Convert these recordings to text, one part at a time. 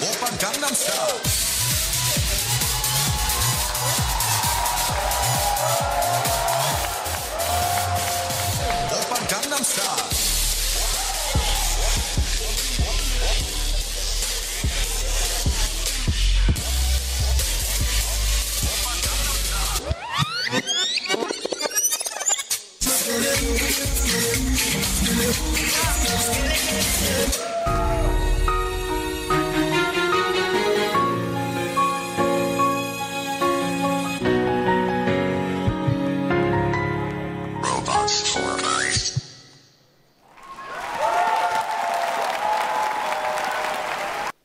Oppa Gangnam Style.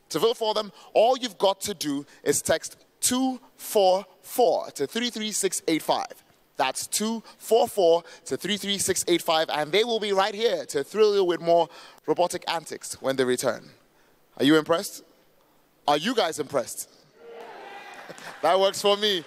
To vote for them, all you've got to do is text 244 to 33685. That's 244 to 33685, and they will be right here to thrill you with more robotic antics when they return. Are you impressed? Are you guys impressed? that works for me.